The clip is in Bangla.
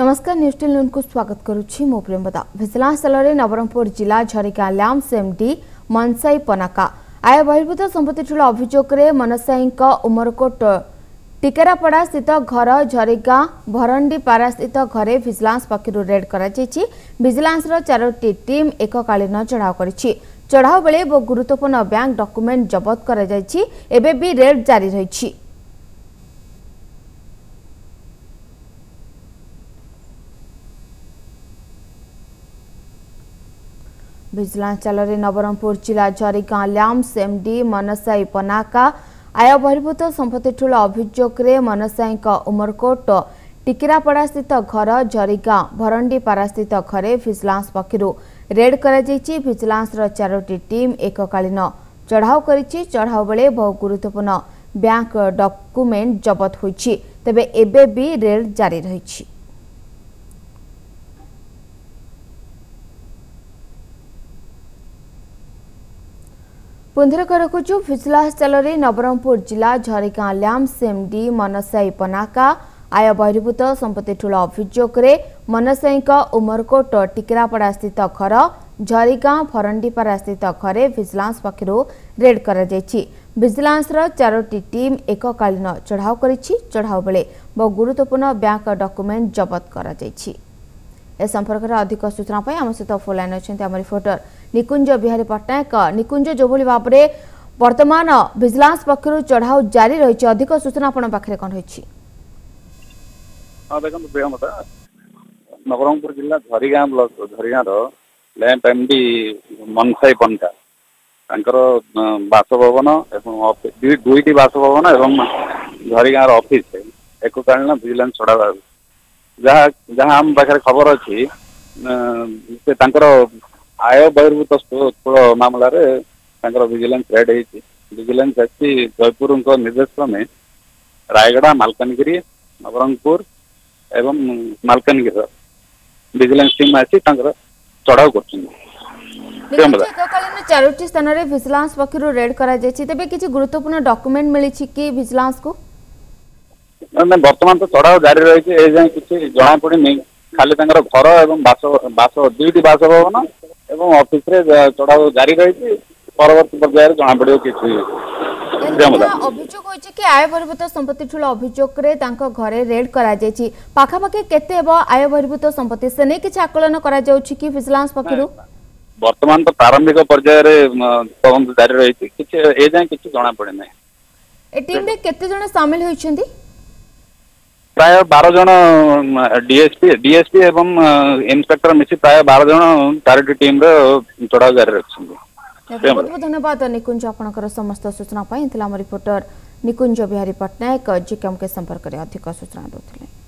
নমস্কার নিউজ টেল নুনকু স্বাগত করুছি মু প্রেমদা ভিজিলাঞ্চলের নবরঙ্গপুর জেলা ঝরিকা ল্যাম্পস এমডি মনসাই পনাকা আয় বহির্ভূত সম্পত্তি ঠুল অভিযোগে মনসাইঙ্ক উমরকোট ଟିକେରାପଡ଼ା ସ୍ଥିତ ଘର ଝରିଗାଁ ଭରଣ୍ଡିପାରା ସ୍ଥିତ ଘରେ ଭିଜିଲାନ୍ସ ପକ୍ଷରୁ ରେଡ୍ କରାଯାଇଛି ଭିଜିଲାନ୍ସର ଚାରୋଟି ଟିମ୍ ଏକକାଳୀନ ଚଢ଼ାଉ କରିଛି ଚଢ଼ାଉ ବେଳେ ବହୁ ଗୁରୁତ୍ୱପୂର୍ଣ୍ଣ ବ୍ୟାଙ୍କ ଡକୁମେଣ୍ଟ ଜବତ କରାଯାଇଛି ଏବେ ବି ରେଡ୍ ଜାରି ରହିଛି ଭିଜିଲାଞ୍ଚାଲରେ ନବରଙ୍ଗପୁର ଜିଲ୍ଲା ଜରିଗାଁ ଲ୍ୟାମ୍ପସ୍ ଏମ୍ଡି ମନସାଇ ପନାକା ଆୟ ବହିର୍ଭୂତ ସମ୍ପତ୍ତି ଠୁଳ ଅଭିଯୋଗରେ ମନସାଇଙ୍କ ଉମରକୋଟ ଟିକିରାପଡ଼ାସ୍ଥିତ ଘର ଜରିଗାଁ ଭରଣ୍ଡିପାରାସ୍ଥିତ ଘରେ ଭିଜିଲାନ୍ସ ପକ୍ଷରୁ ରେଡ୍ କରାଯାଇଛି ଭିଜିଲାନ୍ସର ଚାରୋଟି ଟିମ୍ ଏକକାଳୀନ ଚଢ଼ାଉ କରିଛି ଚଢ଼ାଉ ବେଳେ ବହୁ ଗୁରୁତ୍ୱପୂର୍ଣ୍ଣ ବ୍ୟାଙ୍କ ଡକ୍ୟୁମେଣ୍ଟ ଜବତ ହୋଇଛି ତେବେ ଏବେ ବି ରେଡ୍ ଜାରି ରହିଛି पन्ध्रको रक्छु भिजिला जालरी जिल्ला झरेका ल्याम सेमडी मनसाई पनाका आय बहिर्भूत सम्पत्ति ठुलो अभियोगले मनसाईको उमरकोट टिकरापडास्थित घर झरिगाँ फरपडास्थित खरे फिसलांस पक्ष रेड गरिज र चारोटी टिम एककालीन चढाउ गरि चढाउ बेला बहु गुरुत्वपूर्ण ब्याङ्क डकुमेन्ट जबत गरि ଏ ସମ୍ପର୍କରେ ଅଧିକ ସୂଚନା ପାଇଁ ଆମ ସହିତ ଫୋନ୍ଲାଇନ୍ ଅଛନ୍ତି ଆମ ରିପୋର୍ଟର ନିକୁଞ୍ଜ ବିହାରୀ ପଟ୍ଟନାୟକ ନିକୁଞ୍ଜ ଯେଉଁଭଳି ଭାବରେ ବର୍ତ୍ତମାନ ଭିଜିଲାନ୍ସ ପକ୍ଷରୁ ଚଢ଼ାଉ ଜାରି ରହିଛି ଅଧିକ ସୂଚନା ଆପଣଙ୍କ ପାଖରେ କ'ଣ ରହିଛି ହଁ ଦେଖନ୍ତୁ ପ୍ରିୟମତା ନବରଙ୍ଗପୁର ଜିଲ୍ଲା ଝରିଗାଁ ବ୍ଲକ ଝରିଗାଁର ଲ୍ୟାମ୍ପ ଏମ୍ଡି ମନସାଇ ପଣ୍ଡା ତାଙ୍କର ବାସଭବନ ଏବଂ ଦୁଇଟି ବାସଭବନ ଏବଂ ଝରିଗାଁର ଅଫିସ ଏକ କାଳୀନ ଭିଜିଲାନ୍ସ ଚଢ଼ା ଯାହା ଯାହା ଆମ ପାଖରେ ଖବର ଅଛି ସେ ତାଙ୍କର ଆୟ ବହିର୍ଭୂତ ସ୍ଥଳ ମାମଲାରେ ତାଙ୍କର ଭିଜିଲାନ୍ସ ରେଡ୍ ହେଇଛି ଭିଜିଲାନ୍ସ ଆସି ଜୟପୁରଙ୍କ ନିର୍ଦ୍ଦେଶ କ୍ରମେ ରାୟଗଡ଼ା ମାଲକାନଗିରି ନବରଙ୍ଗପୁର ଏବଂ ମାଲକାନଗିରିର ଭିଜିଲାନ୍ସ ଟିମ୍ ଆସି ତାଙ୍କର ଚଢ଼ାଉ କରୁଛନ୍ତି ଚାରୋଟି ସ୍ଥାନରେ ଭିଜିଲାନ୍ସ ପକ୍ଷରୁ ରେଡ୍ କରାଯାଇଛି ତେବେ କିଛି ଗୁରୁତ୍ୱପୂର୍ଣ୍ଣ ଡକ୍ୟୁମେଣ୍ଟ ମିଳିଛି କି ଭିଜିଲାନ୍ସକୁ ମାନେ ବର୍ତ୍ତମାନ ତ ଚଢ଼ାଉ ଜାରି ରହିଛି ଏ ଯାଏଁ କିଛି ଜଣାପଡ଼ିନି ଖାଲି ତାଙ୍କର ଘର ଏବଂ ବାସ ବାସ ଦୁଇଟି ବାସଭବନ ଏବଂ ଅଫିସରେ ଚଢ଼ାଉ ଜାରି ରହିଛି ପରବର୍ତ୍ତୀ ପର୍ଯ୍ୟାୟରେ ଜଣାପଡ଼ିବ କିଛି অভিযোগ হয়েছে কি আয় বহির্ভূত সম্পত্তি ঠুল অভিযোগে তাঁর ঘরে রেড করা যাইছি পাখাপাখি কেতে হব আয় বহির্ভূত সম্পত্তি সে নেই কিছু আকলন করা যাচ্ছে কি ভিজিলান্স পক্ষরু বর্তমান তো প্রারম্ভিক পর্যায়ে তদন্ত জারি রয়েছে কিছু এ যায় কিছু জনা পড়ে না এ টিমে কেতে জন সামিল হয়েছেন प्राय बार जन डीएसपी डीएसपी एवं इंस्पेक्टर मिसि प्राय बार जन टारगेट टीम रे चढ़ा जारी रखछु धन्यवाद निकुंज आपनकर समस्त सूचना पई इतला रिपोर्टर निकुंज बिहारी पटनायक जीकेएम के संपर्क रे अधिक सूचना दथले